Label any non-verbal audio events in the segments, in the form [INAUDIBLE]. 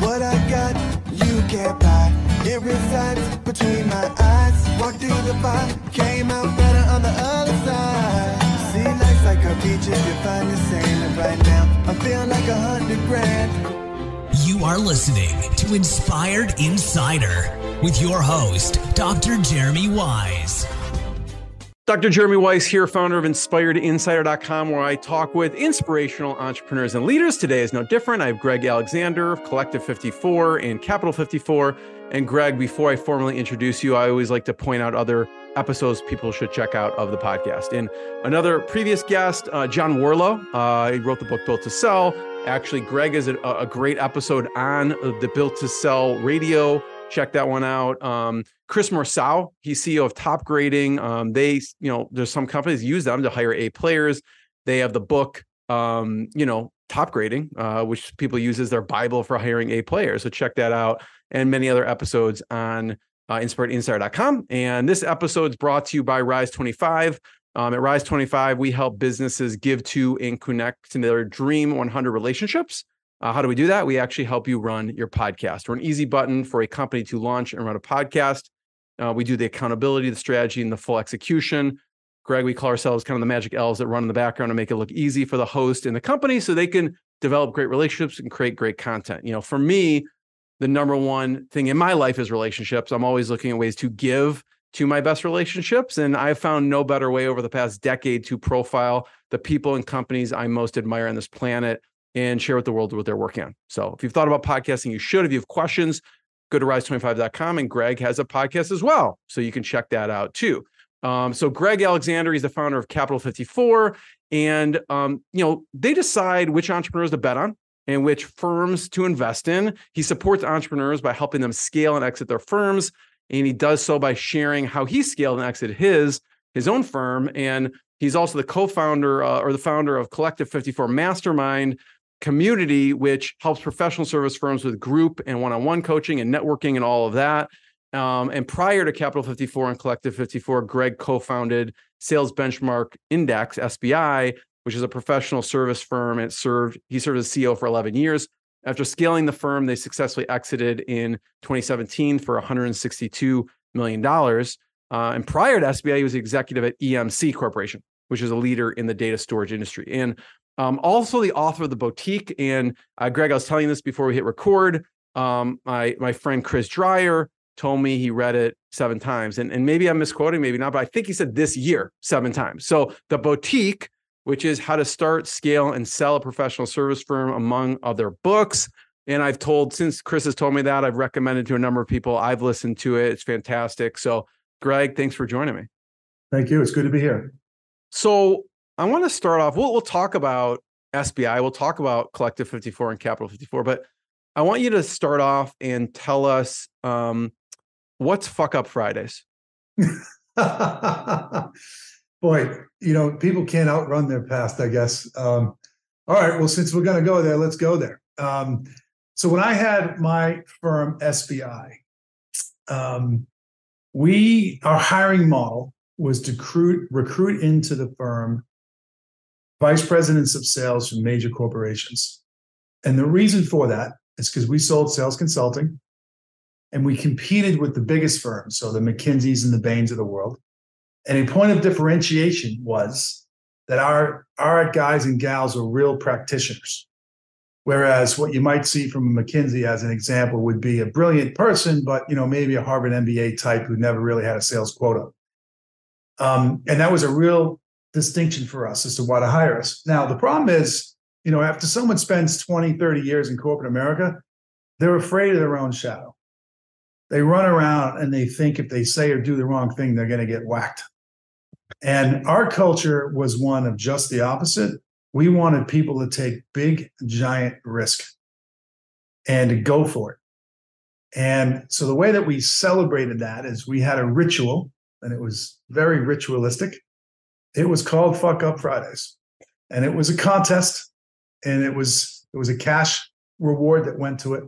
What I got, you can't buy. It resides between my eyes. Walked through the fire, came out better on the other side. See, life's like a beach if you find the right now, I'm feeling like a hundred grand. You are listening to Inspired Insider with your host, Dr. Jeremy Weisz. Dr. Jeremy Weisz here, founder of InspiredInsider.com, where I talk with inspirational entrepreneurs and leaders. Today is no different. I have Greg Alexander of Collective 54 and Capital 54. And Greg, before I formally introduce you, I always like to point out other episodes people should check out of the podcast. And another previous guest, uh, John Warrillow, uh, he wrote the book Built to Sell. Actually, Greg is a, a great episode on the Built to Sell radio check that one out. Um, Chris Mursau, he's CEO of Top Grading. Um, they, you know, there's some companies use them to hire A players. They have the book, um, you know, Top Grading, uh, which people use as their Bible for hiring A players. So check that out, and many other episodes on uh, InspiredInsider.com. And this episode is brought to you by Rise 25. Um, at Rise 25, we help businesses give to and connect to their dream 100 relationships. Uh, how do we do that? We actually help you run your podcast. We're an easy button for a company to launch and run a podcast. Uh, we do the accountability, the strategy, and the full execution. Greg, we call ourselves kind of the magic elves that run in the background and make it look easy for the host and the company so they can develop great relationships and create great content. You know, for me, the number one thing in my life is relationships. I'm always looking at ways to give to my best relationships. And I've found no better way over the past decade to profile the people and companies I most admire on this planet and share with the world what they're working on. So if you've thought about podcasting, you should. If you have questions, go to rise25.com and Greg has a podcast as well. So you can check that out too. Um, so Greg Alexander, he's the founder of Capital 54. And um, you know, they decide which entrepreneurs to bet on and which firms to invest in. He supports entrepreneurs by helping them scale and exit their firms. And he does so by sharing how he scaled and exited his his own firm. And he's also the co-founder uh, or the founder of Collective 54 Mastermind, community, which helps professional service firms with group and one on one coaching and networking and all of that. Um, and prior to Capital 54 and Collective 54, Greg co founded Sales Benchmark Index, SBI, which is a professional service firm. It served, he served as CEO for 11 years. After scaling the firm, they successfully exited in 2017 for $162 million. Uh, and prior to SBI, he was executive at EMC Corporation, which is a leader in the data storage industry. And um, also, the author of the boutique. And uh, Greg, I was telling you this before we hit record. Um, my my friend Chris Dreyer told me he read it seven times, and and maybe I'm misquoting, maybe not, but I think he said this year seven times. So the boutique, which is how to start, scale, and sell a professional service firm, among other books. And I've told since Chris has told me that I've recommended to a number of people. I've listened to it; it's fantastic. So, Greg, thanks for joining me. Thank you. It's good to be here. So I want to start off. We'll, we'll talk about SBI. We'll talk about Collective 54 and Capital 54, but I want you to start off and tell us um, what's Fuck Up Fridays. [LAUGHS] Boy, you know, people can't outrun their past, I guess. Um, all right, well, since we're going to go there, let's go there. Um, so when I had my firm SBI, um, we our hiring model was to recruit recruit into the firm vice presidents of sales from major corporations. And the reason for that is because we sold sales consulting and we competed with the biggest firms, so the McKinseys and the Bains of the world. And a point of differentiation was that our, our guys and gals were real practitioners. Whereas what you might see from a McKinsey as an example would be a brilliant person, but you know, maybe a Harvard MBA type who never really had a sales quota. Um, and that was a real distinction for us as to why to hire us. Now, the problem is, you know, after someone spends 20, 30 years in corporate America, they're afraid of their own shadow. They run around and they think if they say or do the wrong thing, they're going to get whacked. And our culture was one of just the opposite. We wanted people to take big, giant risk and go for it. And so the way that we celebrated that is we had a ritual, and it was very ritualistic. It was called Fuck Up Fridays, and it was a contest, and it was it was a cash reward that went to it,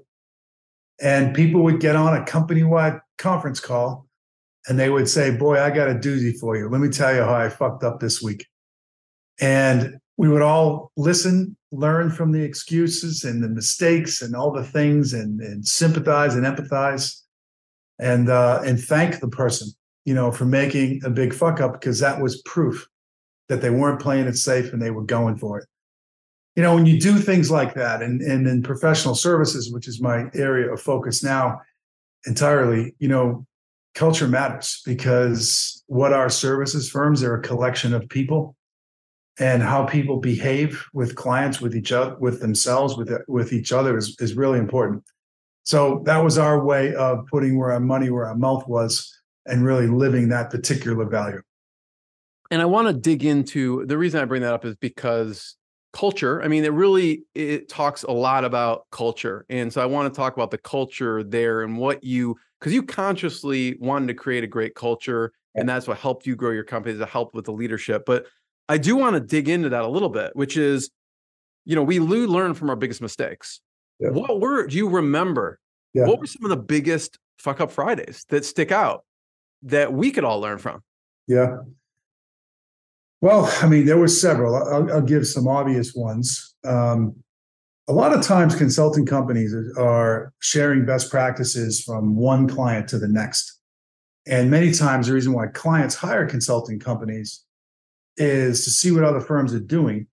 and people would get on a company wide conference call, and they would say, "Boy, I got a doozy for you. Let me tell you how I fucked up this week." And we would all listen, learn from the excuses and the mistakes and all the things, and, and sympathize and empathize, and uh, and thank the person, you know, for making a big fuck up because that was proof that they weren't playing it safe and they were going for it. You know, when you do things like that, and and in professional services, which is my area of focus now entirely, you know, culture matters because what are services firms? They're a collection of people and how people behave with clients, with each other, with themselves, with with each other is is really important. So that was our way of putting where our money, where our mouth was, and really living that particular value. And I want to dig into the reason I bring that up is because culture. I mean, it really it talks a lot about culture, and so I want to talk about the culture there and what you because you consciously wanted to create a great culture, and that's what helped you grow your company to help with the leadership, but I do want to dig into that a little bit, which is, you know, we learn from our biggest mistakes. Yeah. What were, do you remember? Yeah. What were some of the biggest fuck up Fridays that stick out that we could all learn from? Yeah. Well, I mean, there were several. I'll, I'll give some obvious ones. Um, a lot of times, consulting companies are sharing best practices from one client to the next. And many times, the reason why clients hire consulting companies is to see what other firms are doing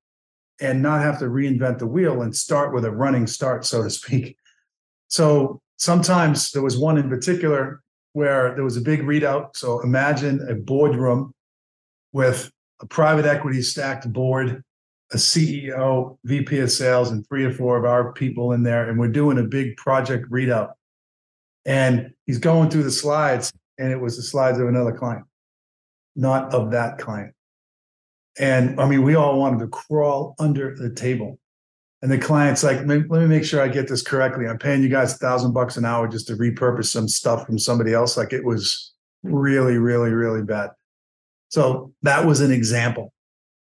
and not have to reinvent the wheel and start with a running start, so to speak. So sometimes there was one in particular where there was a big readout. So imagine a boardroom with a private equity stacked board, a CEO, VP of sales, and three or four of our people in there. And we're doing a big project readout. And he's going through the slides, and it was the slides of another client, not of that client. And I mean, we all wanted to crawl under the table. And the client's like, let me make sure I get this correctly. I'm paying you guys a thousand bucks an hour just to repurpose some stuff from somebody else. Like it was really, really, really bad. So that was an example.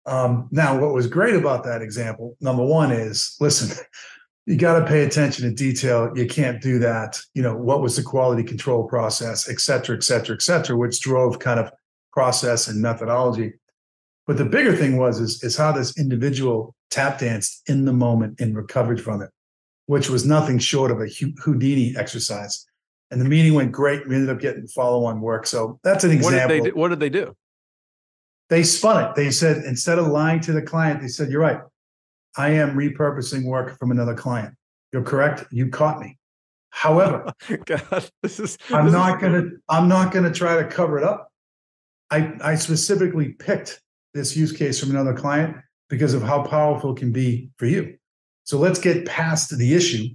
Um, now, what was great about that example, number one, is listen, [LAUGHS] you got to pay attention to detail. You can't do that. You know, what was the quality control process, et cetera, et cetera, et cetera, which drove kind of process and methodology. But the bigger thing was is, is how this individual tap danced in the moment and recovered from it, which was nothing short of a Houdini exercise. And the meeting went great. We ended up getting follow-on work. So that's an example. What did they do? What did they, do? they spun it. They said instead of lying to the client, they said, "You're right. I am repurposing work from another client. You're correct. You caught me. However, [LAUGHS] oh God, this is. I'm this not is... gonna. I'm not gonna try to cover it up. I I specifically picked this use case from another client because of how powerful it can be for you. So let's get past the issue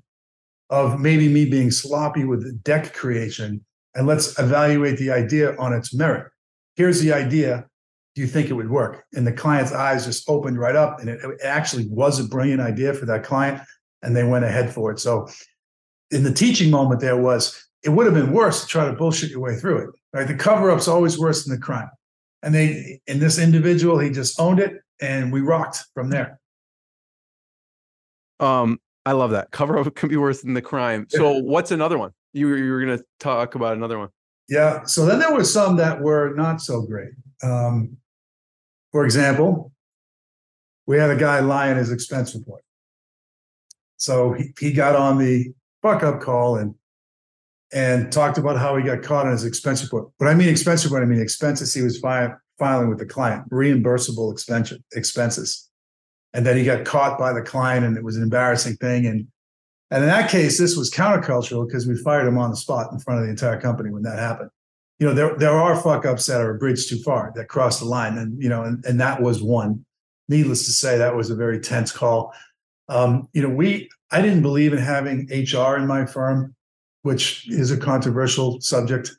of maybe me being sloppy with deck creation and let's evaluate the idea on its merit. Here's the idea. Do you think it would work? And the client's eyes just opened right up, and it, it actually was a brilliant idea for that client, and they went ahead for it. So, in the teaching moment, there was it would have been worse to try to bullshit your way through it. Right? The cover up's always worse than the crime and they in this individual he just owned it and we rocked from there. Um i love that. Cover up can be worse than the crime. So what's another one? You, you were going to talk about another one. Yeah so then there were some that were not so great. Um for example we had a guy lying his expense report. So he, he got on the fuck up call and and talked about how he got caught on his expense report. When I mean expense report, I mean expenses he was fi- filing with the client, reimbursable expense, expenses. And then he got caught by the client and it was an embarrassing thing. And and in that case, this was countercultural because we fired him on the spot in front of the entire company when that happened. You know, there, there are fuck ups that are a bridge too far that cross the line. And, you know, and, and that was one. Needless to say, that was a very tense call. Um, you know, we I didn't believe in having HR in my firm which is a controversial subject.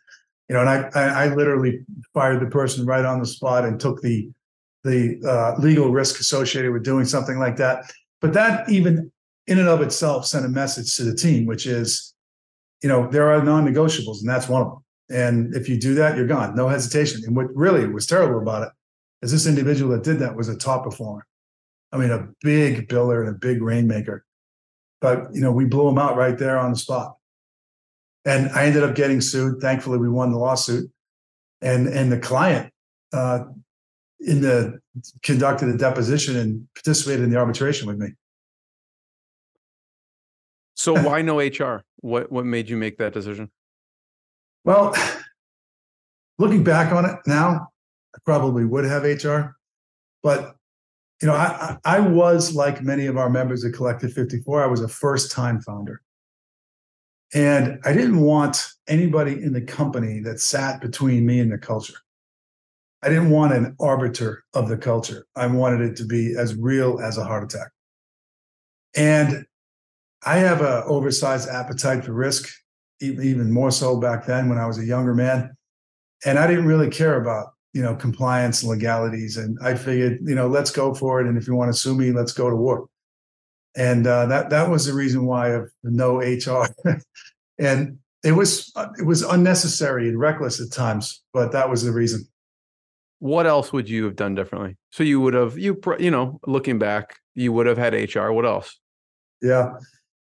You know, and I, I, I literally fired the person right on the spot and took the the uh, legal risk associated with doing something like that. But that even in and of itself sent a message to the team, which is, you know, there are non-negotiables, and that's one of them. And if you do that, you're gone, no hesitation. And what really was terrible about it is this individual that did that was a top performer. I mean, a big biller and a big rainmaker. But you know, we blew him out right there on the spot and I ended up getting sued. Thankfully, we won the lawsuit, and and the client, uh, in the conducted a deposition and participated in the arbitration with me. So [LAUGHS] why no HR? What what made you make that decision? Well, looking back on it now, I probably would have HR, but you know, I I was like many of our members at Collective 54. I was a first time founder, and I didn't want anybody in the company that sat between me and the culture. I didn't want an arbiter of the culture. I wanted it to be as real as a heart attack. And I have an oversized appetite for risk, even more so back then when I was a younger man. And I didn't really care about, you know, compliance and legalities. And I figured, you know, let's go for it. And if you want to sue me, let's go to war. And uh, that that was the reason why of no HR. [LAUGHS] and it was it was unnecessary and reckless at times, but that was the reason what else would you have done differently? So you would have you you know looking back, you would have had HR. What else? Yeah.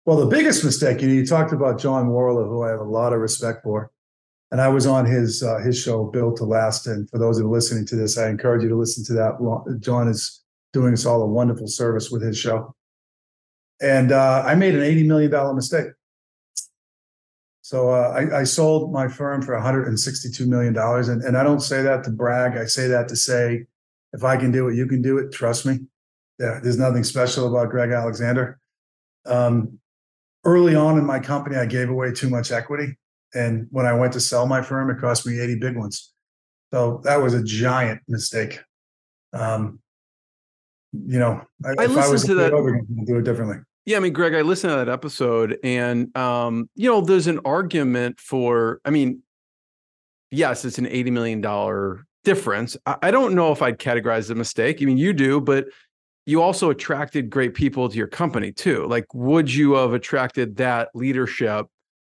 Well, the biggest mistake, you know, you talked about John Warrillow, who I have a lot of respect for, and I was on his uh, his show, Built to Last. And for those who are listening to this, I encourage you to listen to that. John is doing us all a wonderful service with his show. And uh, I made an eighty million dollar mistake. So uh, I, I, sold my firm for 162 million dollars, and, and I don't say that to brag. I say that to say, if I can do it, you can do it. Trust me. Yeah, there's nothing special about Greg Alexander. Um, early on in my company, I gave away too much equity, and when I went to sell my firm, it cost me 80 big ones. So that was a giant mistake. Um, you know, I, I listened to that. Over, do it differently. Yeah, I mean, Greg, I listened to that episode, and um, you know, there's an argument for. I mean, yes, it's an eighty million dollar difference. I, I don't know if I'd categorize a mistake. I mean, you do, but you also attracted great people to your company too. Like, would you have attracted that leadership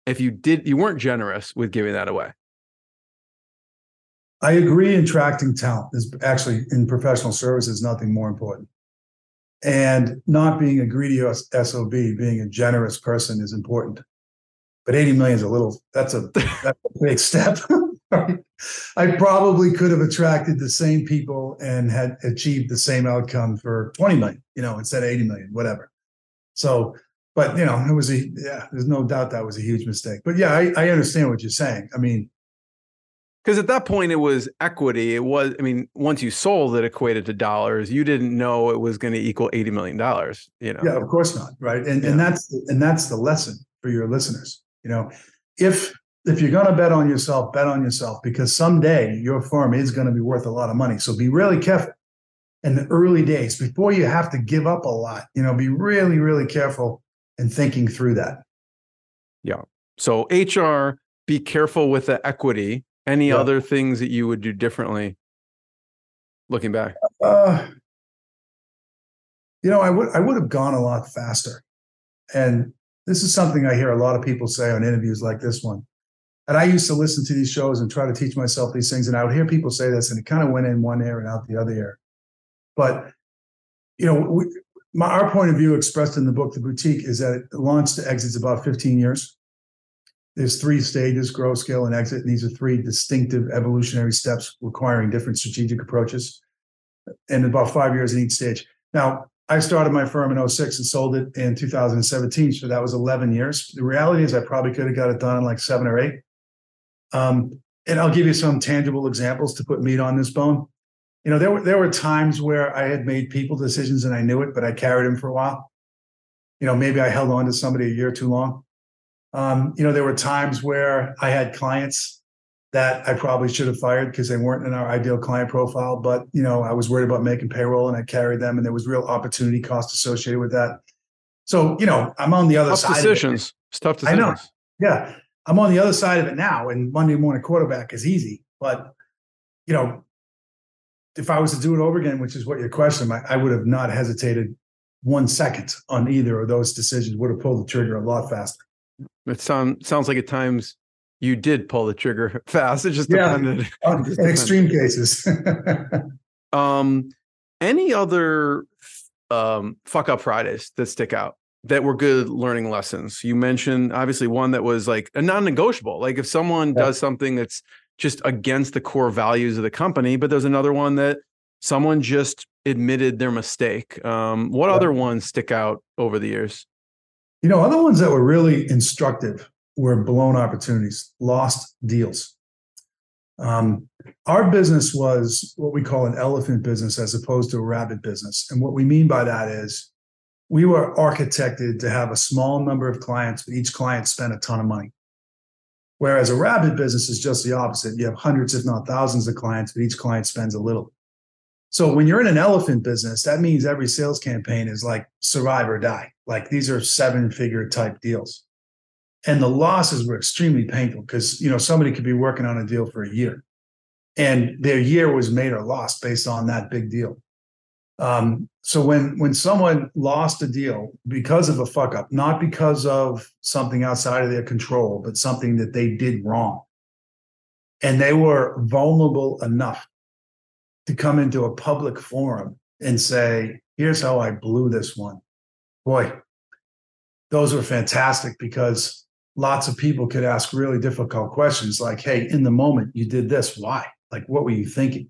if you did? You weren't generous with giving that away. I agree. Attracting talent is actually in professional services nothing more important and not being a greedy sob being a generous person is important. But 80 million is a little that's a [LAUGHS] that's a big step. [LAUGHS] I probably could have attracted the same people and had achieved the same outcome for 20 million you know instead of 80 million whatever. So but you know it was a yeah there's no doubt that was a huge mistake. But yeah i, I understand what you're saying. I mean because at that point it was equity. It was i mean once you sold it equated to dollars you didn't know it was going to equal 80 million dollars you know? Yeah of course not right? And yeah. and that's and that's the lesson for your listeners you know? If if you're going to bet on yourself bet on yourself because someday your firm is going to be worth a lot of money. So be really careful in the early days before you have to give up a lot you know be really really careful in thinking through that. Yeah. So hr be careful with the equity any yeah. other things that you would do differently looking back? Uh, you know, I would I would have gone a lot faster. And this is something I hear a lot of people say on interviews like this one. And I used to listen to these shows and try to teach myself these things. And I would hear people say this, and it kind of went in one ear and out the other ear. But you know, we, my, our point of view expressed in the book, The Boutique, is that it launched to exits about 15 years there's three stages grow scale and exit and these are three distinctive evolutionary steps requiring different strategic approaches. And about five years in each stage. Now i started my firm in 06 and sold it in 2017 so that was 11 years. The reality is i probably could have got it done in like seven or eight. Um, and i'll give you some tangible examples to put meat on this bone. You know there were there were times where i had made people decisions and i knew it but i carried them for a while. You know maybe i held on to somebody a year too long um, you know, there were times where I had clients that I probably should have fired because they weren't in our ideal client profile. But you know, I was worried about making payroll and I carried them, and there was real opportunity cost associated with that. So you know, I'm on the other tough side. Decisions. It's tough decisions. I know. Yeah, I'm on the other side of it now, and Monday morning quarterback is easy. But you know, if I was to do it over again, which is what your question, I, I would have not hesitated one second on either of those decisions. Would have pulled the trigger a lot faster. It sound, sounds like at times you did pull the trigger [LAUGHS] fast. It just yeah, depended. Um, [LAUGHS] in extreme cases. um, any other um, fuck up Fridays that stick out that were good learning lessons? You mentioned obviously one that was like a non-negotiable. Like if someone yeah. does something that's just against the core values of the company, but there's another one that someone just admitted their mistake. Um, what Yeah. other ones stick out over the years? You know, other ones that were really instructive were blown opportunities, lost deals. Um, our business was what we call an elephant business as opposed to a rabbit business. And what we mean by that is we were architected to have a small number of clients, but each client spent a ton of money. Whereas a rabbit business is just the opposite. You have hundreds, if not thousands, of clients, but each client spends a little. So when you're in an elephant business, that means every sales campaign is like survive or die. Like these are seven figure type deals. And the losses were extremely painful because you know somebody could be working on a deal for a year and their year was made or lost based on that big deal. Um, so when when someone lost a deal because of a fuck up, not because of something outside of their control, but something that they did wrong, and they were vulnerable enough to come into a public forum and say, "Here's how I blew this one," boy, those were fantastic because lots of people could ask really difficult questions like, "Hey, in the moment you did this, why? Like, what were you thinking?"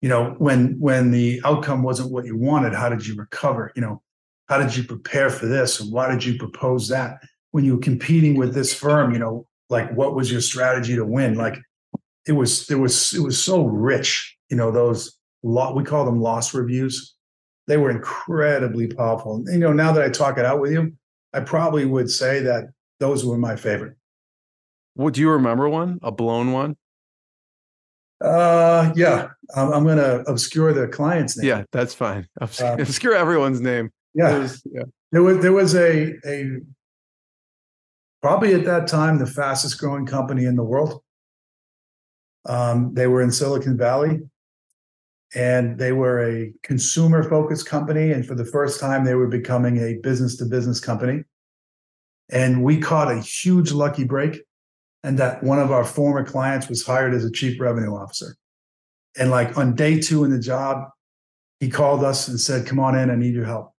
you know when when the outcome wasn't what you wanted how did you recover? You know how did you prepare for this and why did you propose that? When you were competing with this firm you know like what was your strategy to win? Like it was there was it was so rich you know those lot we call them loss reviews they were incredibly powerful and, you know now that i talk it out with you i probably would say that those were my favorite What do you remember one? A blown one? uh yeah i'm, I'm gonna obscure the client's name Yeah, that's fine. [LAUGHS] Obs- Um, Obscure everyone's name. yeah There's- yeah. There was there was a a probably at that time the fastest growing company in the world. Um, they were in Silicon Valley, and they were a consumer focused company. And for the first time, they were becoming a business to business company. And we caught a huge lucky break, and that one of our former clients was hired as a chief revenue officer. And like on day two in the job, he called us and said, "Come on in, I need your help."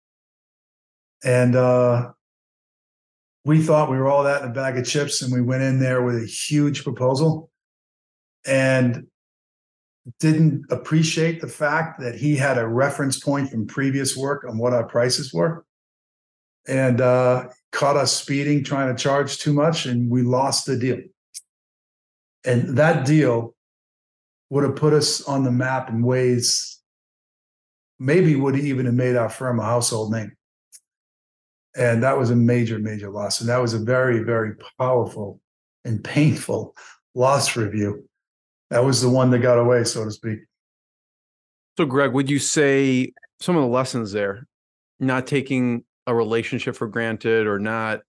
And uh, we thought we were all that in a bag of chips, and we went in there with a huge proposal and didn't appreciate the fact that he had a reference point from previous work on what our prices were. And uh, caught us speeding, trying to charge too much, and we lost the deal. And that deal would have put us on the map in ways maybe would even have made our firm a household name. And that was a major major loss. And that was a very very powerful and painful loss review that was the one that got away so to speak So, Greg, would you say some of the lessons there, not taking a relationship for granted or not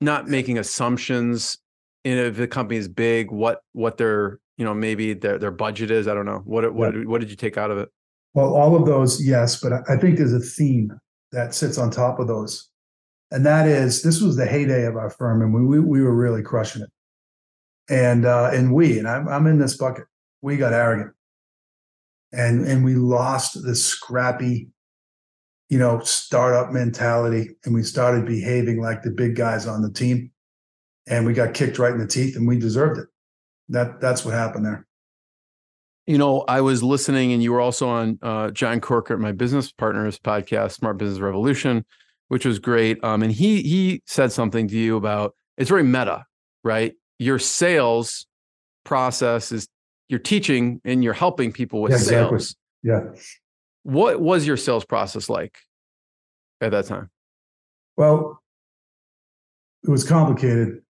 not making assumptions in if the company is big, what what their you know maybe their their budget is? I don't know. What what what did you take out of it? well all of those yes but I- i think there's a theme that sits on top of those and that is this was the heyday of our firm and we we, we were really crushing it and uh and we and I'm, I'm in this bucket. We got arrogant. And and we lost the scrappy you know startup mentality and we started behaving like the big guys on the team. And we got kicked right in the teeth and we deserved it. That that's what happened there. You know, I was listening, and you were also on uh, John Corcoran, my business partner's podcast, Smart Business Revolution, which was great. Um, and he he said something to you about it's very meta, right? Your sales process is you're teaching and you're helping people with Yeah, exactly. sales. yeah What was your sales process like at that time? Well, it was complicated.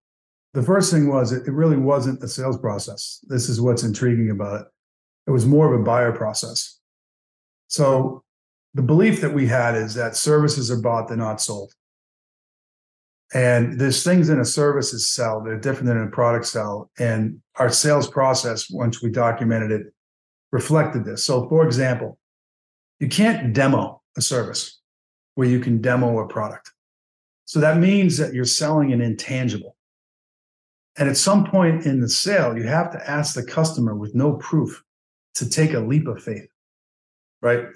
The first thing was it, it really wasn't a sales process. This is what's intriguing about it. It was more of a buyer process. So the belief that we had is that services are bought, they're not sold. And there's things in a services sell that are different than in a product sell. And our sales process, once we documented it, reflected this. So, for example, you can't demo a service where you can demo a product. So that means that you're selling an intangible. And at some point in the sale, you have to ask the customer with no proof to take a leap of faith. Right.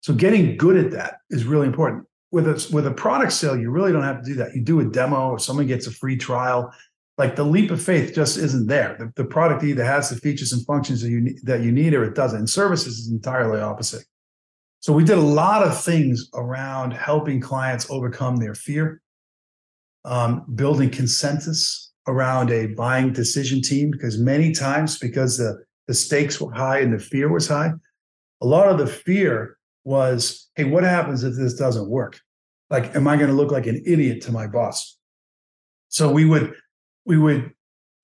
So getting good at that is really important. With a, with a product sale, you really don't have to do that. You do a demo or someone gets a free trial. like the leap of faith just isn't there. The, the product either has the features and functions that you need, that you need or it doesn't. And services is entirely opposite. So we did a lot of things around helping clients overcome their fear, um, building consensus around a buying decision team because many times because the the stakes were high and the fear was high, a lot of the fear was, hey, what happens if this doesn't work? Like, am I going to look like an idiot to my boss? So we would we would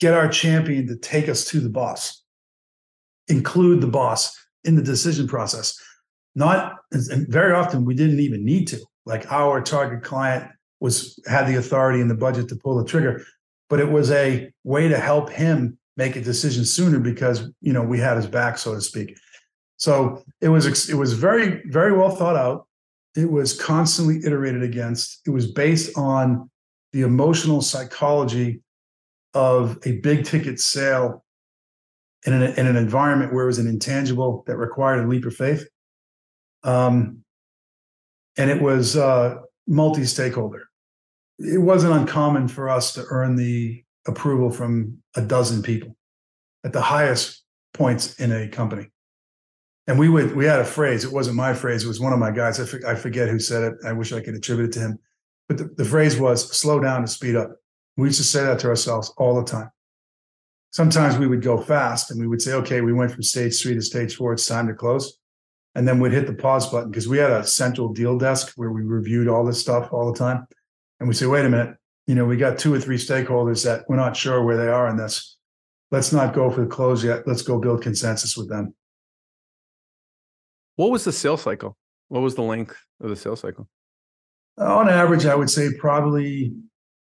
get our champion to take us to the boss, include the boss in the decision process. Not and very often we didn't even need to. Like our target client was had the authority and the budget to pull the trigger, but it was a way to help him make a decision sooner because you know we had his back, so to speak. So it was it was very very well thought out. It was constantly iterated against. It was based on the emotional psychology of a big ticket sale in an, in an environment where it was an intangible that required a leap of faith. Um, and it was uh, multi stakeholder. It wasn't uncommon for us to earn the approval from a dozen people at the highest points in a company. And we would we had a phrase. It wasn't my phrase. It was one of my guys. I, I forget who said it. I wish I could attribute it to him. But the, the phrase was slow down to speed up. We used to say that to ourselves all the time. Sometimes we would go fast and we would say, okay, we went from stage three to stage four, it's time to close. And then we'd hit the pause button because we had a central deal desk where we reviewed all this stuff all the time. And we say, wait a minute, you know, we got two or three stakeholders that we're not sure where they are in this. Let's not go for the close yet. Let's go build consensus with them. What was the sales cycle? What was the length of the sales cycle? On average, I would say probably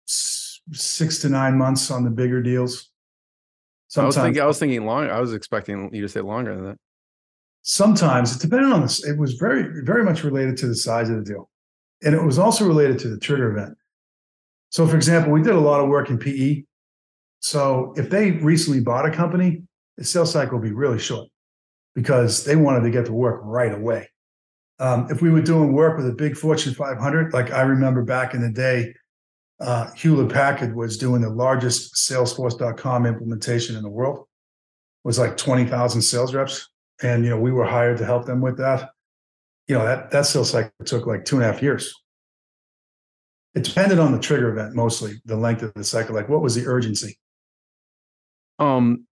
six to nine months on the bigger deals. Sometimes, I was thinking, I was thinking long. I was expecting you to say longer than that. Sometimes it depended on this. It was very, very much related to the size of the deal, and it was also related to the trigger event. So, for example, we did a lot of work in PE. So, if they recently bought a company, the sales cycle would be really short because they wanted to get to work right away. Um, if we were doing work with a big Fortune 500, like I remember back in the day, uh, Hewlett Packard was doing the largest Salesforce.com implementation in the world. It was like 20,000 sales reps. And, you know, we were hired to help them with that. You know, that, that sales cycle took like two and a half years. It depended on the trigger event mostly, the length of the cycle. Like, what was the urgency? Um,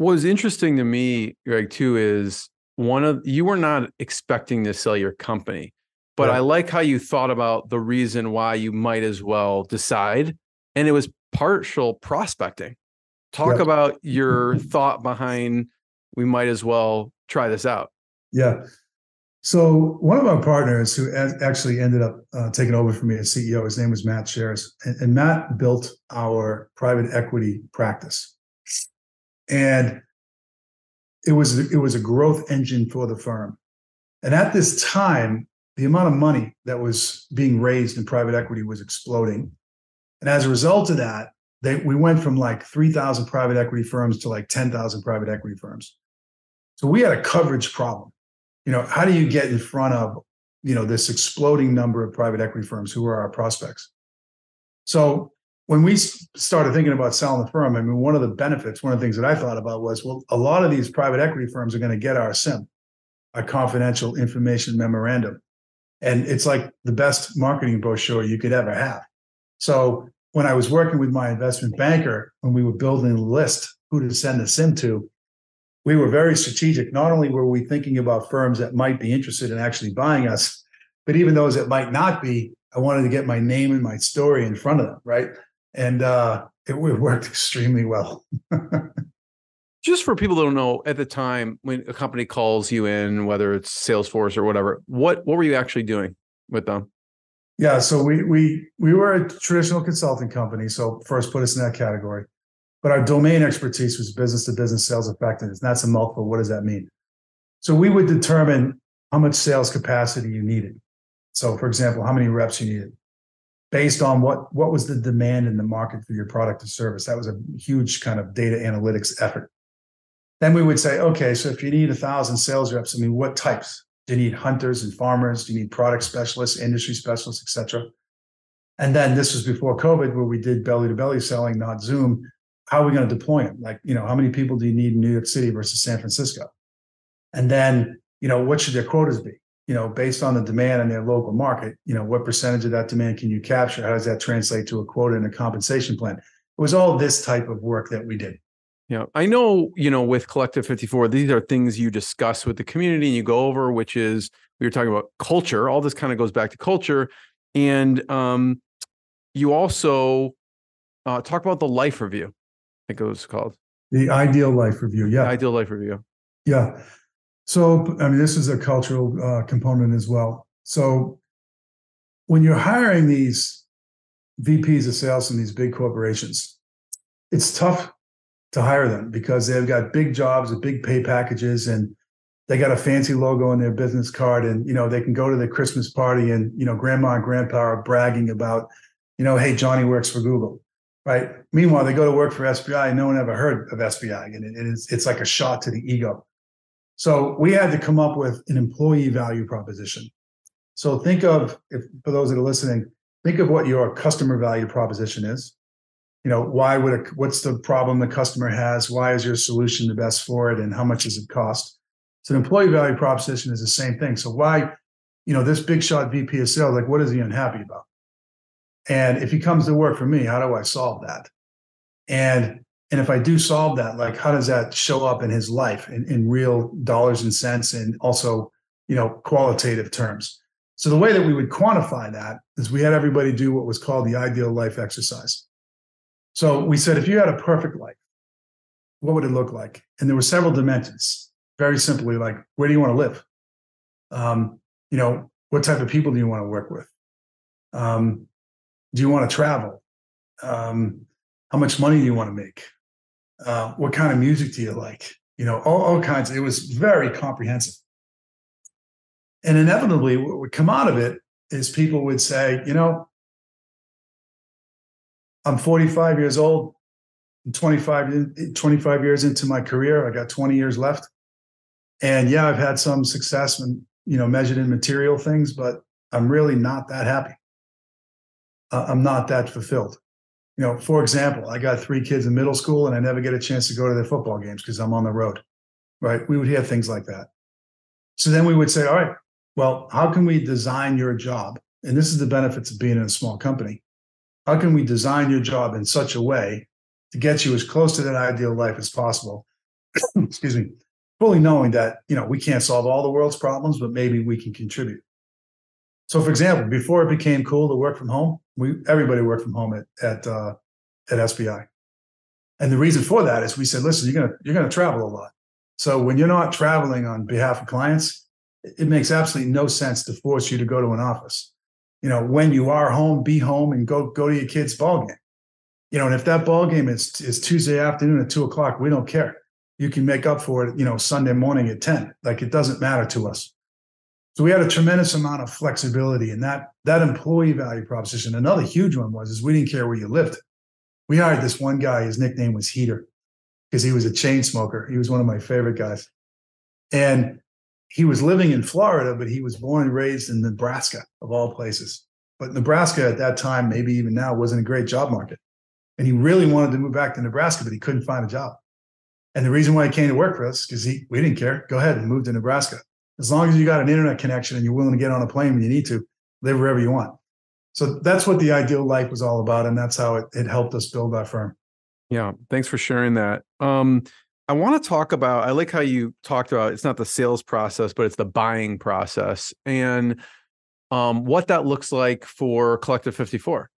what was interesting to me, Greg, too, is one of you were not expecting to sell your company but. I like how you thought about the reason why you might as well decide. And it was partial prospecting. Talk about your [LAUGHS] thought behind we might as well try this out. Yeah. So one of our partners who actually ended up uh, taking over for me as CEO, his name was Matt Sharrers, and, and Matt built our private equity practice, and it was it was a growth engine for the firm. And at this time, the amount of money that was being raised in private equity was exploding. And as a result of that, they, we went from like 3,000 private equity firms to like 10,000 private equity firms. So we had a coverage problem. You know, how do you get in front of, you know, this exploding number of private equity firms who are our prospects? So when we started thinking about selling the firm, I mean, one of the benefits, one of the things that I thought about was, well, a lot of these private equity firms are going to get our CIM, our confidential information memorandum and it's like the best marketing brochure you could ever have. So when I was working with my investment banker, when we were building the list who to send the CIM to, we were very strategic. Not only were we thinking about firms that might be interested in actually buying us, but even those that might not be, I wanted to get my name and my story in front of them, right? And uh, it, worked extremely well. [LAUGHS] just for people that don't know at the time when a company calls you in whether it's salesforce or whatever what what were you actually doing with them? Yeah so we we we were a traditional consulting company so first put us in that category. But our domain expertise was business to business sales effectiveness. That's a multiple. What does that mean? So we would determine how much sales capacity you needed. So for example how many reps you needed based on what what was the demand in the market for your product or service that was a huge kind of data analytics effort then we would say, okay, so if you need a thousand sales reps, I mean, what types? Do you need hunters and farmers? Do you need product specialists, industry specialists, etc.? And then this was before COVID, where we did belly to belly selling, not Zoom. How are we going to deploy them? Like, you know, how many people do you need in New York City versus San Francisco? And then, you know, what should their quotas be? You know, based on the demand in their local market, you know, what percentage of that demand can you capture? How does that translate to a quota and a compensation plan? It was all this type of work that we did. Yeah, I know, you know, with Collective 54, these are things you discuss with the community and you go over, which is we were talking about culture. All this kind of goes back to culture. And um, you also uh, talk about the life review, I think it was called. The ideal life review. Yeah. The ideal life review. Yeah. So, I mean, this is a cultural uh, component as well. So, when you're hiring these VPs of sales in these big corporations, it's tough to hire them because they've got big jobs with big pay packages and they got a fancy logo on their business card and you know they can go to the christmas party and you know grandma and grandpa are bragging about you know hey johnny works for google right meanwhile they go to work for sbi and no one ever heard of sbi and it is, it's like a shot to the ego so we had to come up with an employee value proposition so think of if for those that are listening think of what your customer value proposition is you know why would a, what's the problem the customer has why is your solution the best for it and how much does it cost so an employee value proposition is the same thing. So why, you know, this big shot VP of sales, like what is he unhappy about? And if he comes to work for me, how do I solve that? And and if I do solve that, like how does that show up in his life in, in real dollars and cents and also, you know, qualitative terms? So the way that we would quantify that is we had everybody do what was called the ideal life exercise. So we said, if you had a perfect life, what would it look like? And there were several dimensions very simply like where do you want to live um, you know what type of people do you want to work with um, do you want to travel um, how much money do you want to make uh, what kind of music do you like? You know all, all kinds. It was very comprehensive. And inevitably what would come out of it is people would say you know i'm 45 years old. 25, 25 years into my career. I got 20 years left. And yeah, I've had some success when, you know, measured in material things, but I'm really not that happy. Uh, I'm not that fulfilled. You know, for example, I got three kids in middle school and I never get a chance to go to their football games because I'm on the road. Right. We would hear things like that. So then we would say, all right, well, how can we design your job? And this is the benefits of being in a small company. How can we design your job in such a way to get you as close to that ideal life as possible? [COUGHS] Excuse me fully knowing that you know we can't solve all the world's problems, but maybe we can contribute. So, for example, before it became cool to work from home, we everybody worked from home at at uh, at SBI, and the reason for that is we said, listen, you're gonna you're gonna travel a lot. So when you're not traveling on behalf of clients, it makes absolutely no sense to force you to go to an office. You know, when you are home, be home and go go to your kid's ball game. You know, and if that ball game is is Tuesday afternoon at two o'clock, we don't care you can make up for it, you know, Sunday morning at 10. Like it doesn't matter to us. So we had a tremendous amount of flexibility and that that employee value proposition. Another huge one was is we didn't care where you lived. We hired this one guy, his nickname was Heater, because he was a chain smoker. He was one of my favorite guys. And he was living in Florida, but he was born and raised in Nebraska, of all places. But Nebraska at that time, maybe even now, wasn't a great job market. And he really wanted to move back to Nebraska, but he couldn't find a job. And the reason why he came to work for us because he we didn't care. Go ahead and move to Nebraska. As long as you got an internet connection and you're willing to get on a plane when you need to, live wherever you want. So that's what the ideal life was all about, and that's how it, it helped us build our firm. Yeah, thanks for sharing that. Um, I want to talk about. I like how you talked about. It's not the sales process, but it's the buying process, and um, what that looks like for Collective Fifty Four.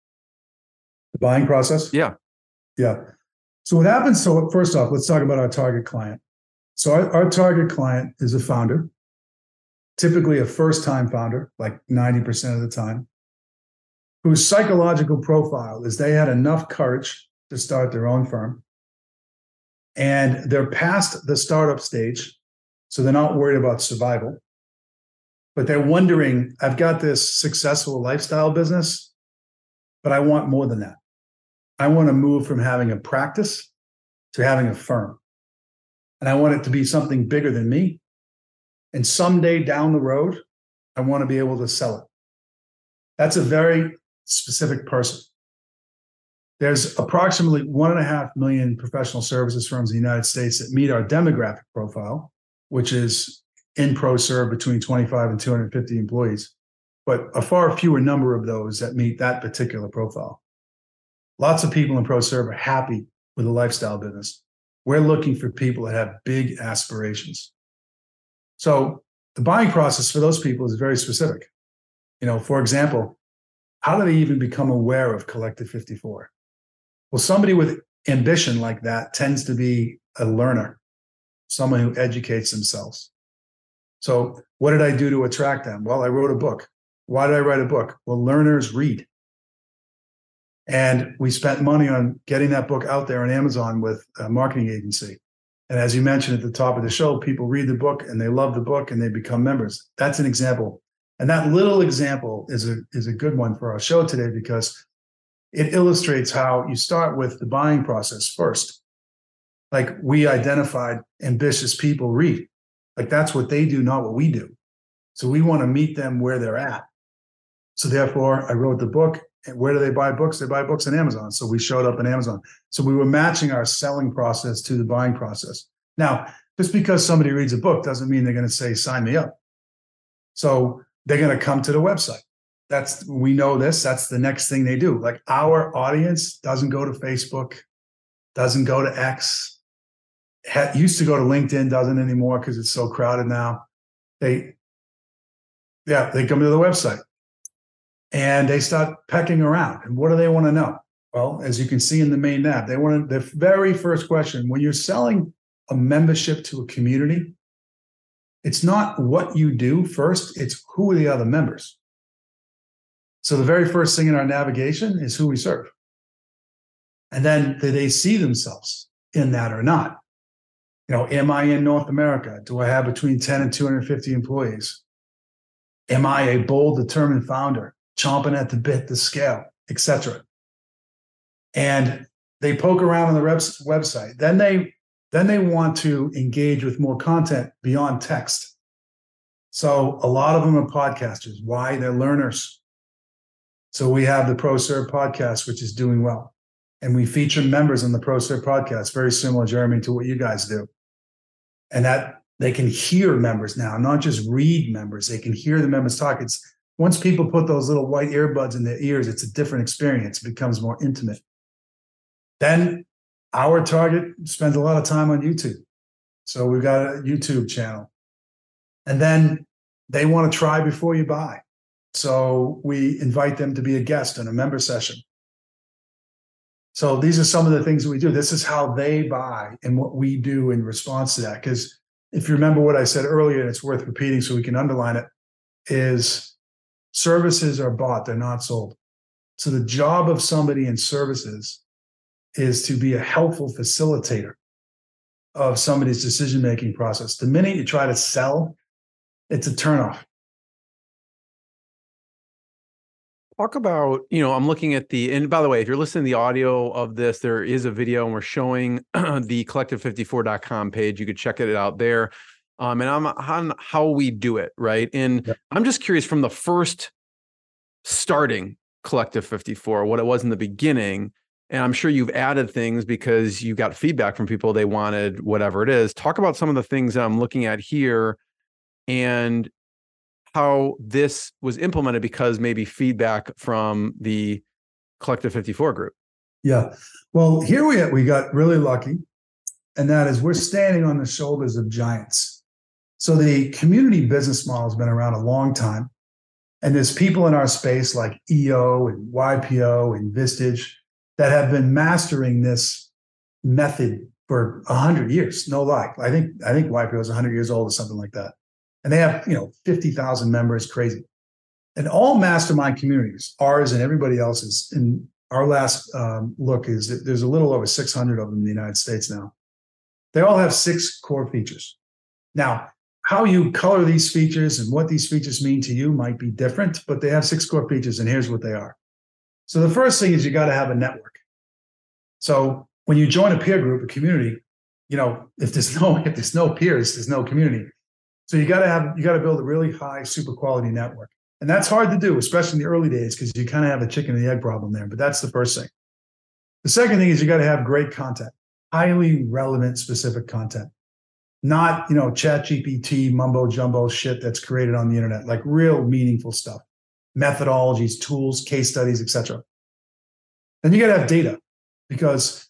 The buying process. Yeah. Yeah. So what happens? So first off, let's talk about our target client. So our, our target client is a founder, typically a first-time founder, like 90% of the time, whose psychological profile is they had enough courage to start their own firm. And they're past the startup stage. So they're not worried about survival. But they're wondering, I've got this successful lifestyle business, but I want more than that. I want to move from having a practice to having a firm. And I want it to be something bigger than me. And someday down the road, I want to be able to sell it. That's a very specific person. There's approximately one and a half million professional services firms in the United States that meet our demographic profile, which is in pro serve between 25 and 250 employees, but a far fewer number of those that meet that particular profile. Lots of people in pro serve are happy with a lifestyle business. We're looking for people that have big aspirations. So the buying process for those people is very specific. You know, for example, how do they even become aware of Collective 54? Well, somebody with ambition like that tends to be a learner, someone who educates themselves. So, what did I do to attract them? Well, I wrote a book. Why did I write a book? Well, learners read. And we spent money on getting that book out there on Amazon with a marketing agency. And as you mentioned at the top of the show, people read the book and they love the book and they become members. That's an example. And that little example is a is a good one for our show today because it illustrates how you start with the buying process first. Like we identified ambitious people read. Like that's what they do, not what we do. So we want to meet them where they're at. So therefore, I wrote the book where do they buy books? They buy books on Amazon. So we showed up in Amazon. So we were matching our selling process to the buying process. Now, just because somebody reads a book doesn't mean they're going to say, sign me up. So they're going to come to the website. That's, we know this. That's the next thing they do. Like our audience doesn't go to Facebook, doesn't go to X, had, used to go to LinkedIn, doesn't anymore because it's so crowded now. They, yeah, they come to the website and they start pecking around. And what do they want to know? Well, as you can see in the main nav, they want to, the very first question when you're selling a membership to a community, it's not what you do first, it's who are the other members. So the very first thing in our navigation is who we serve. And then do they see themselves in that or not? You know, am I in North America? Do I have between 10 and 250 employees? Am I a bold, determined founder? Chomping at the bit to scale, etc. And they poke around on the website. Then they then they want to engage with more content beyond text. So a lot of them are podcasters. Why? They're learners. So we have the ProServe podcast, which is doing well. And we feature members on the ProServe podcast, very similar, Jeremy, to what you guys do. And that they can hear members now, not just read members. They can hear the members talk. It's once people put those little white earbuds in their ears, it's a different experience. It becomes more intimate. Then our target spends a lot of time on YouTube. So we've got a YouTube channel. And then they want to try before you buy. So we invite them to be a guest in a member session. So these are some of the things that we do. This is how they buy and what we do in response to that. Because if you remember what I said earlier, and it's worth repeating so we can underline it, is Services are bought, they're not sold. So the job of somebody in services is to be a helpful facilitator of somebody's decision making process. The minute you try to sell, it's a turnoff. Talk about, you know, I'm looking at the, and by the way, if you're listening to the audio of this, there is a video and we're showing [CLEARS THROAT] the collective54.com page. You could check it out there um, and I'm on how we do it, right? And yeah. I'm just curious from the first starting Collective 54, what it was in the beginning. And I'm sure you've added things because you got feedback from people they wanted whatever it is. Talk about some of the things that I'm looking at here and how this was implemented because maybe feedback from the Collective 54 group. Yeah. Well, here we we got really lucky, and that is we're standing on the shoulders of giants. So the community business model has been around a long time. And there's people in our space like EO and YPO and Vistage that have been mastering this method for a hundred years. No lie. I think I think YPO is hundred years old or something like that. And they have, you know, 50,000 members, crazy. And all mastermind communities, ours and everybody else's, in our last um, look is that there's a little over 600 of them in the United States now. They all have six core features. Now, how you color these features and what these features mean to you might be different, but they have six core features, and here's what they are. So the first thing is you got to have a network. So when you join a peer group, a community, you know, if there's no [LAUGHS] if there's no peers, there's no community. So you got to have you got to build a really high super quality network. And that's hard to do, especially in the early days, because you kind of have a chicken and the egg problem there. But that's the first thing. The second thing is you got to have great content, highly relevant, specific content, not you know Chat GPT mumbo jumbo shit that's created on the internet, like real meaningful stuff, methodologies, tools, case studies, etc. Then you got to have data, because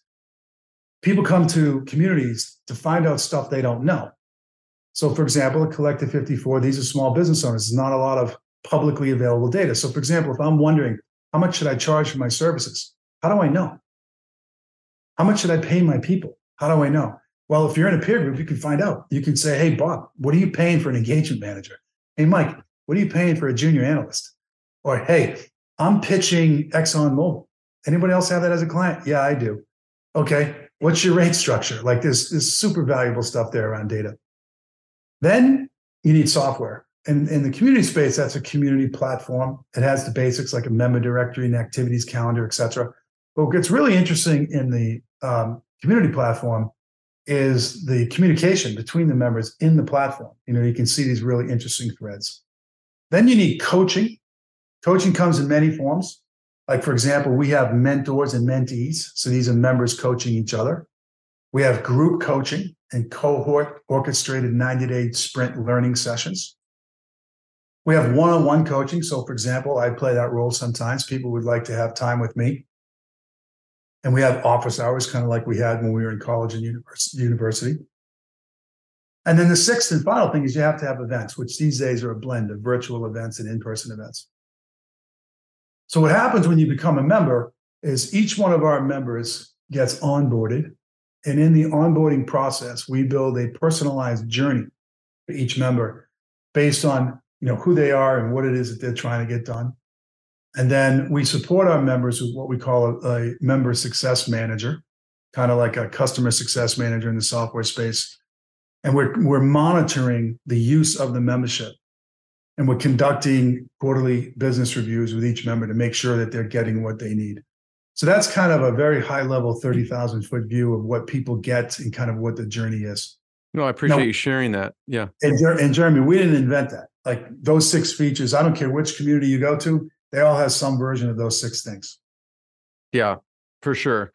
people come to communities to find out stuff they don't know. So, for example, a Collective 54, these are small business owners. There's not a lot of publicly available data. So, for example, if I'm wondering how much should I charge for my services, how do I know? How much should I pay my people? How do I know? Well, if you're in a peer group, you can find out. You can say, hey, Bob, what are you paying for an engagement manager? Hey, Mike, what are you paying for a junior analyst? Or, hey, I'm pitching Exxon Mobil. Anybody else have that as a client? Yeah, I do. Okay. What's your rate structure? Like this, this super valuable stuff there around data. Then you need software. And in the community space, that's a community platform. It has the basics like a member directory and activities calendar, et cetera. But what gets really interesting in the um, community platform is the communication between the members in the platform. You know, you can see these really interesting threads. Then you need coaching. Coaching comes in many forms. Like, for example, we have mentors and mentees. So these are members coaching each other. We have group coaching and cohort orchestrated 90 day sprint learning sessions. We have one on one coaching. So, for example, I play that role sometimes. People would like to have time with me. And we have office hours, kind of like we had when we were in college and university. And then the sixth and final thing is you have to have events, which these days are a blend of virtual events and in person events. So, what happens when you become a member is each one of our members gets onboarded. And in the onboarding process, we build a personalized journey for each member based on you know who they are and what it is that they're trying to get done. And then we support our members with what we call a, a member success manager, kind of like a customer success manager in the software space. And we're we're monitoring the use of the membership and we're conducting quarterly business reviews with each member to make sure that they're getting what they need. So that's kind of a very high level, 30,000 foot view of what people get and kind of what the journey is. No, I appreciate now, you sharing that. Yeah. And, and Jeremy, we didn't invent that. Like those six features, I don't care which community you go to, they all have some version of those six things. Yeah, for sure.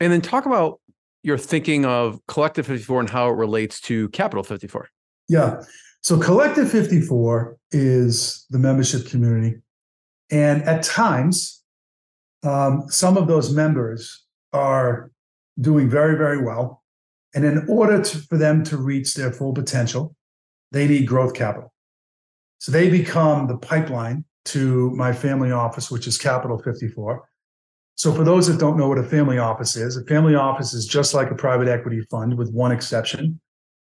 And then talk about your thinking of Collective 54 and how it relates to Capital 54. Yeah. So Collective 54 is the membership community. And at times, um, some of those members are doing very, very well. And in order to, for them to reach their full potential, they need growth capital. So they become the pipeline to my family office, which is Capital 54. So, for those that don't know what a family office is, a family office is just like a private equity fund with one exception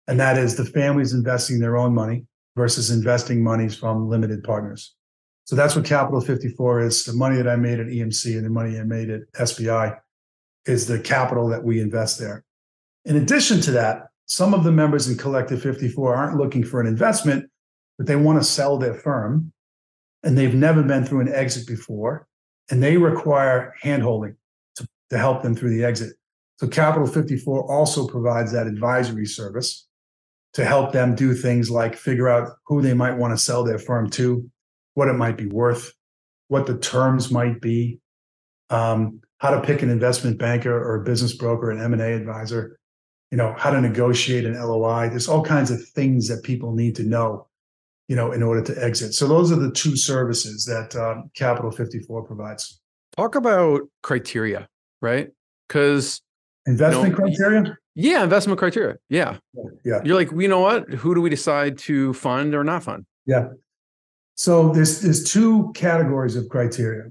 and that is the families investing their own money versus investing monies from limited partners. So that's what Capital 54 is. The money that I made at EMC and the money I made at SBI is the capital that we invest there. In addition to that, some of the members in Collective 54 aren't looking for an investment, but they want to sell their firm and they've never been through an exit before and they require handholding to, to help them through the exit. So Capital 54 also provides that advisory service to help them do things like figure out who they might want to sell their firm to, what it might be worth, what the terms might be, um, how to pick an investment banker or a business broker, an M&A advisor, you know, how to negotiate an LOI. There's all kinds of things that people need to know, you know, in order to exit. So those are the two services that um, Capital 54 provides. Talk about criteria, right? Because investment you know, criteria yeah, investment criteria. Yeah. Yeah. You're like, you know what? Who do we decide to fund or not fund? Yeah. So there's there's two categories of criteria.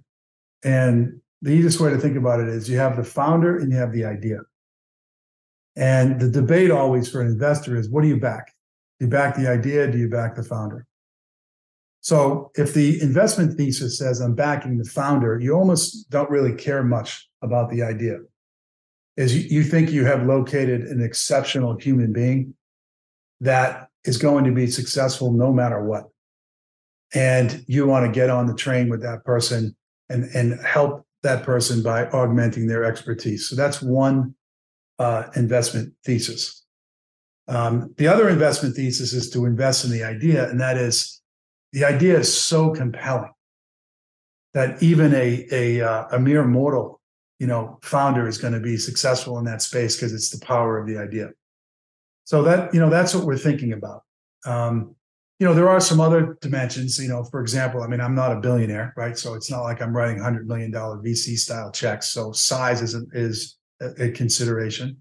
And the easiest way to think about it is you have the founder and you have the idea. And the debate always for an investor is what do you back? Do you back the idea? Do you back the founder? So if the investment thesis says I'm backing the founder, you almost don't really care much about the idea is you think you have located an exceptional human being that is going to be successful no matter what. And you want to get on the train with that person and, and help that person by augmenting their expertise. So that's one uh, investment thesis. Um, the other investment thesis is to invest in the idea, and that is the idea is so compelling that even a a uh, a mere mortal, you know, founder is going to be successful in that space because it's the power of the idea. So that you know that's what we're thinking about. Um, you know, there are some other dimensions. You know, for example, I mean, I'm not a billionaire, right? So it's not like I'm writing hundred million dollar VC style checks. So size is is a, a consideration.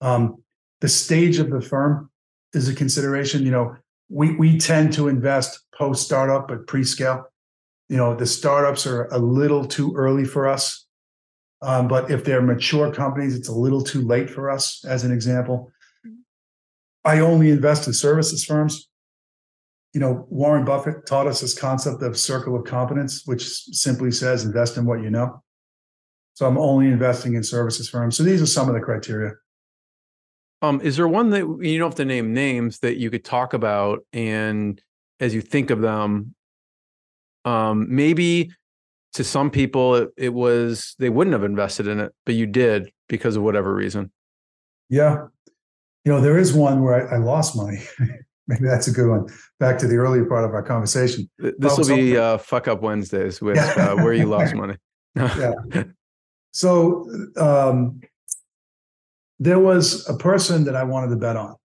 Um, the stage of the firm is a consideration. You know, we we tend to invest post startup but pre scale. You know, the startups are a little too early for us. Um, but if they're mature companies, it's a little too late for us, as an example. I only invest in services firms. You know, Warren Buffett taught us this concept of circle of competence, which simply says invest in what you know. So I'm only investing in services firms. So these are some of the criteria. Um, is there one that you don't have to name names that you could talk about, and as you think of them, um, maybe to some people it, it was they wouldn't have invested in it, but you did because of whatever reason. Yeah, you know there is one where I, I lost money. [LAUGHS] maybe that's a good one. Back to the earlier part of our conversation. This will be uh, fuck up Wednesdays with uh, where you lost [LAUGHS] money. [LAUGHS] yeah. So um, there was a person that I wanted to bet on.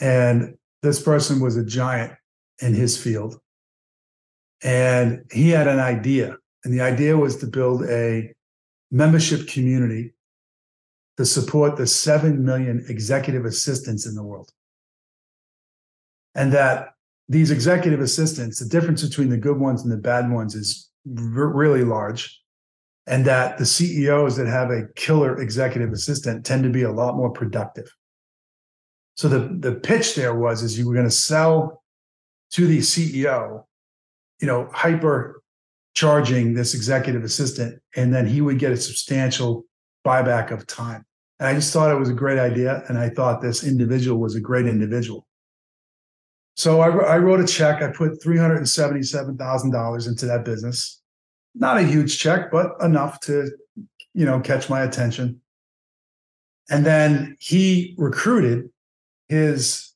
And this person was a giant in his field. And he had an idea. And the idea was to build a membership community to support the 7 million executive assistants in the world. And that these executive assistants, the difference between the good ones and the bad ones is r- really large and that the CEOs that have a killer executive assistant tend to be a lot more productive. So the the pitch there was is you were going to sell to the CEO, you know, hyper charging this executive assistant, and then he would get a substantial buyback of time. And I just thought it was a great idea, and I thought this individual was a great individual. So I, I wrote a check. I put three hundred and seventy-seven thousand dollars into that business not a huge check, but enough to, you know, catch my attention. And then he recruited his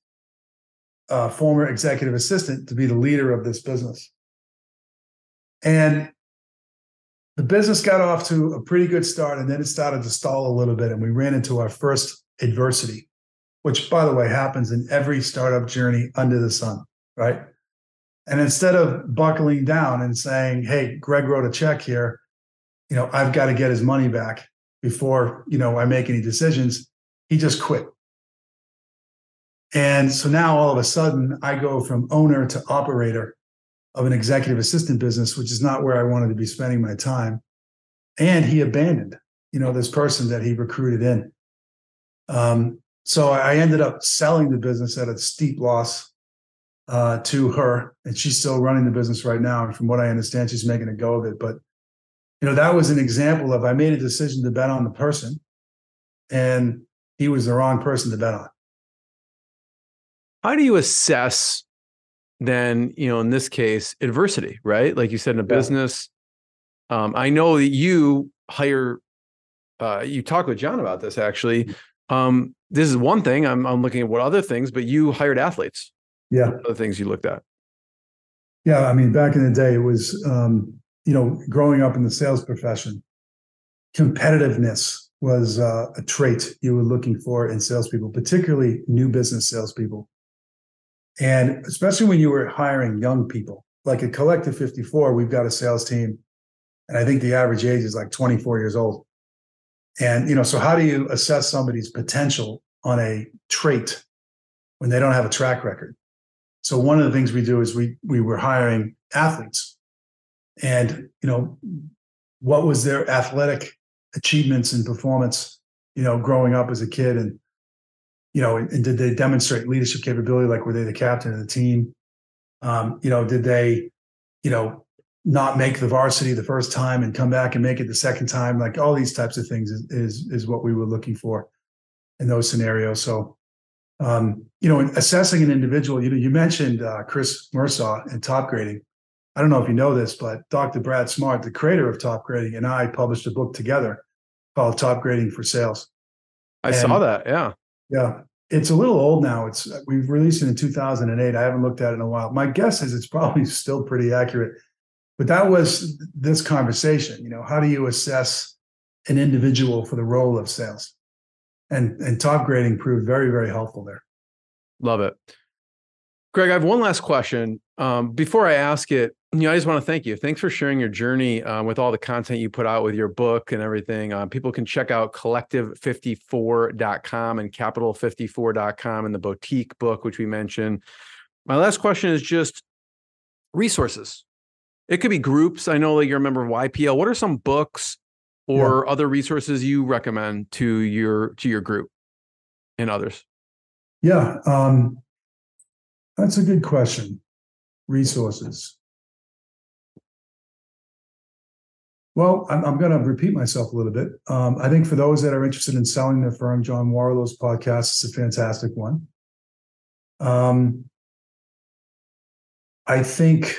uh, former executive assistant to be the leader of this business. And the business got off to a pretty good start, and then it started to stall a little bit, and we ran into our first adversity, which, by the way, happens in every startup journey under the sun, right? And instead of buckling down and saying, "Hey, Greg wrote a check here, you know, I've got to get his money back before you know I make any decisions," he just quit. And so now all of a sudden, I go from owner to operator of an executive assistant business, which is not where I wanted to be spending my time. And he abandoned, you know, this person that he recruited in. Um, so I ended up selling the business at a steep loss uh, to her, and she's still running the business right now. And from what I understand, she's making a go of it. But you know, that was an example of I made a decision to bet on the person, and he was the wrong person to bet on. How do you assess then, you know, in this case, adversity, right? Like you said in a yeah. business. Um, I know that you hire uh, you talk with John about this actually. Mm-hmm. Um, this is one thing. I'm I'm looking at what other things, but you hired athletes yeah. the things you looked at. Yeah. I mean, back in the day, it was, um, you know, growing up in the sales profession, competitiveness was uh, a trait you were looking for in salespeople, particularly new business salespeople. And especially when you were hiring young people, like at Collective 54, we've got a sales team, and I think the average age is like 24 years old. And you know, so how do you assess somebody's potential on a trait when they don't have a track record? So one of the things we do is we we were hiring athletes, and you know, what was their athletic achievements and performance, you know, growing up as a kid, and you know, and, and did they demonstrate leadership capability? Like were they the captain of the team? Um, you know, did they, you know, not make the varsity the first time and come back and make it the second time? Like all these types of things is is, is what we were looking for in those scenarios. So um, you know, assessing an individual, you know, you mentioned uh, Chris Mursau and Topgrading. I don't know if you know this, but Dr. Brad Smart, the creator of Topgrading, and I published a book together called Topgrading for Sales. I and, saw that. Yeah. Yeah. it's a little old now. It's we've released it in 2008. I haven't looked at it in a while. My guess is it's probably [LAUGHS] still pretty accurate. But that was this conversation. You know, how do you assess an individual for the role of sales? And and Topgrading proved very very helpful there. Love it. Greg, I have one last question. Um, before I ask it, you know, I just want to thank you. Thanks for sharing your journey uh, with all the content you put out with your book and everything. Uh, people can check out collective54.com and capital54.com and the boutique book, which we mentioned. My last question is just resources. It could be groups. I know that you're a member of YPO. What are some books or yeah. other resources you recommend to your to your group and others? Yeah, um, that's a good question. Resources. Well, I'm, I'm going to repeat myself a little bit. Um, I think for those that are interested in selling their firm, John Warrillow's podcast is a fantastic one. Um, I think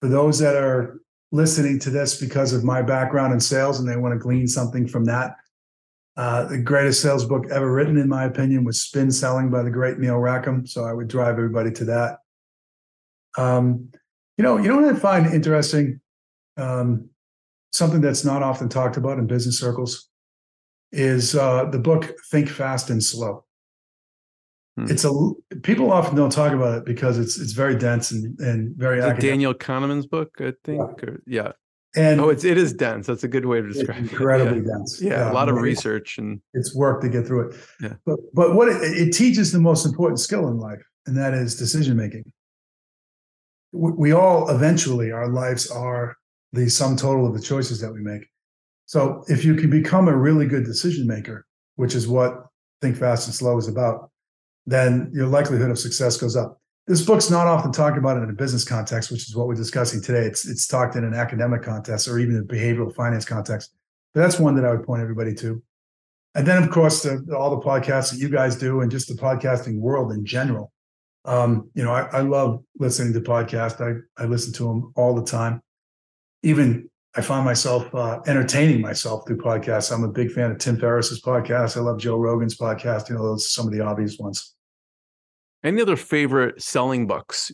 for those that are listening to this because of my background in sales and they want to glean something from that, uh, the greatest sales book ever written, in my opinion, was Spin Selling by the great Neil Rackham. So I would drive everybody to that. Um, you know, you know what I find interesting? Um, something that's not often talked about in business circles is uh, the book Think Fast and Slow. Hmm. It's a people often don't talk about it because it's it's very dense and and very Daniel Kahneman's book, I think. Yeah. Or, yeah. And oh, it's it is dense. That's a good way to describe it. Incredibly yeah. dense. Yeah, a lot of research and it's work to get through it. Yeah. But but what it, it teaches the most important skill in life, and that is decision making. We all eventually our lives are the sum total of the choices that we make. So if you can become a really good decision maker, which is what Think Fast and Slow is about, then your likelihood of success goes up this book's not often talked about in a business context, which is what we're discussing today. It's it's talked in an academic context or even a behavioral finance context. But that's one that I would point everybody to. And then, of course, the, all the podcasts that you guys do and just the podcasting world in general. Um, you know, I, I love listening to podcasts. I, I listen to them all the time. Even I find myself uh, entertaining myself through podcasts. I'm a big fan of Tim Ferriss's podcast. I love Joe Rogan's podcast. You know, those are some of the obvious ones. Any other favorite selling books?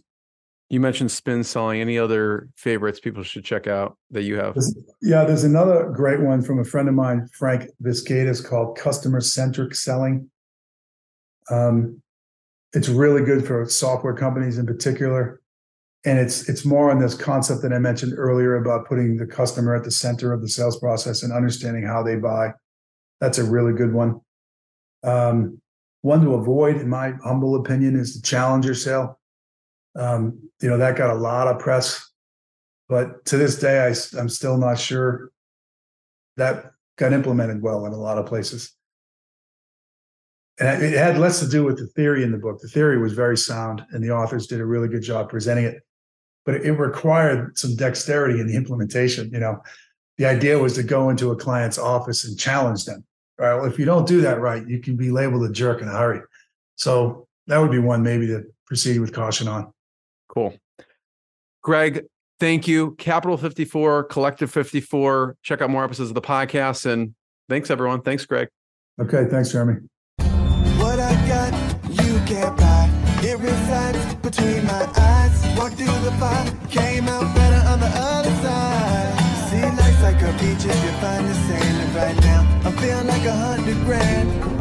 You mentioned spin selling. Any other favorites people should check out that you have? Yeah, there's another great one from a friend of mine, Frank Visgatis, called Customer Centric Selling. Um, it's really good for software companies in particular, and it's it's more on this concept that I mentioned earlier about putting the customer at the center of the sales process and understanding how they buy. That's a really good one. Um, one to avoid, in my humble opinion, is the Challenger sale. Um, you know, that got a lot of press, but to this day, I, I'm still not sure that got implemented well in a lot of places. And it had less to do with the theory in the book. The theory was very sound, and the authors did a really good job presenting it. But it required some dexterity in the implementation. You know, the idea was to go into a client's office and challenge them right? Well, if you don't do that right, you can be labeled a jerk in a hurry. So that would be one maybe to proceed with caution on. Cool. Greg, thank you. Capital 54, Collective 54. Check out more episodes of the podcast. And thanks, everyone. Thanks, Greg. Okay. Thanks, Jeremy. What I got, you can't buy. It resides between my eyes. Walked through the fire, came out better on the other side. See, life's like a beach if you find the sand right now. I feel like a hundred grand.